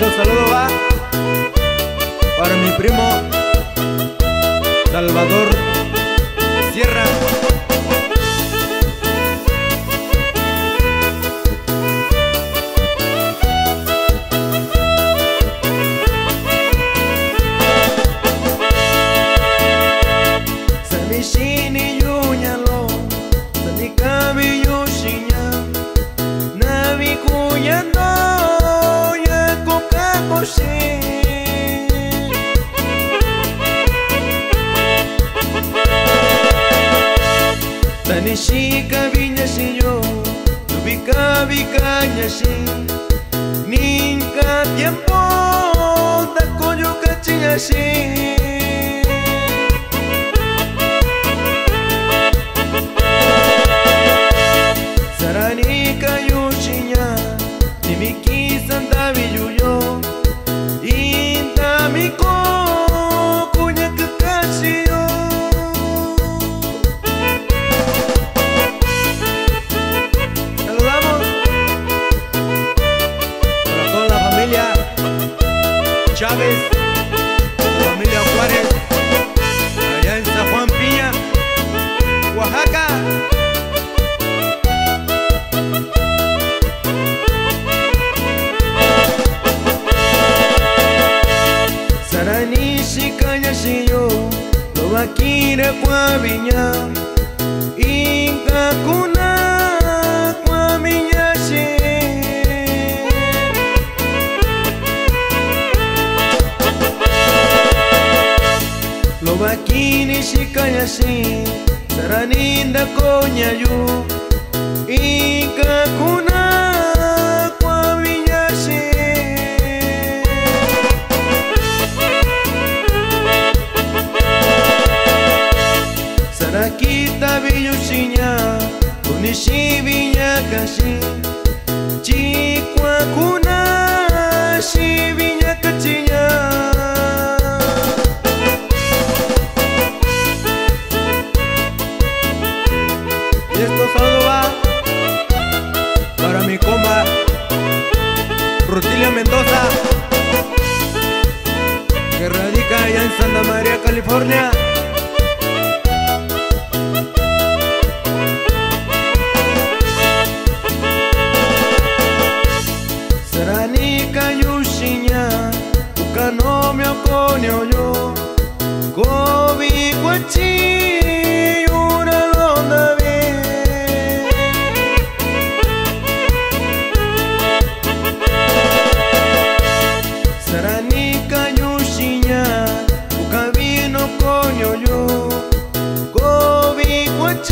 Esto saludo va para mi primo Salvador Sierra. Kakoshi Tanishika vinyashi yo Tubika vika nyashi Ninka tiempo Takoyo kachinyashi Chávez, familia Juárez, allá en San Juan Piña, Oaxaca. Saranishi kanyashiyo Lobakira kwa vinya Inka kuna Lobakini shikanyashi Saraninda konyayu Inka kuna kwa minyashi Sarakita viyushinya Kunishi vinyakashi Chikwa Rutilio Mendoza, que radica allá en Santa María, California. Saranika yushinya Ukanomyo konyo yo Kobi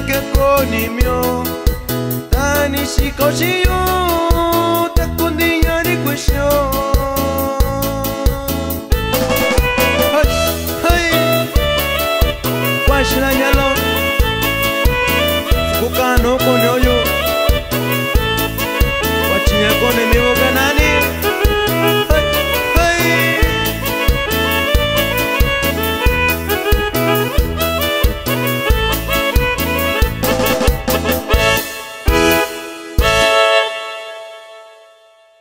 kakonimyo tanishikoshiyo takundiyarikwesho kwashilanyalo kukanokoneoyo wachinyakone mivoka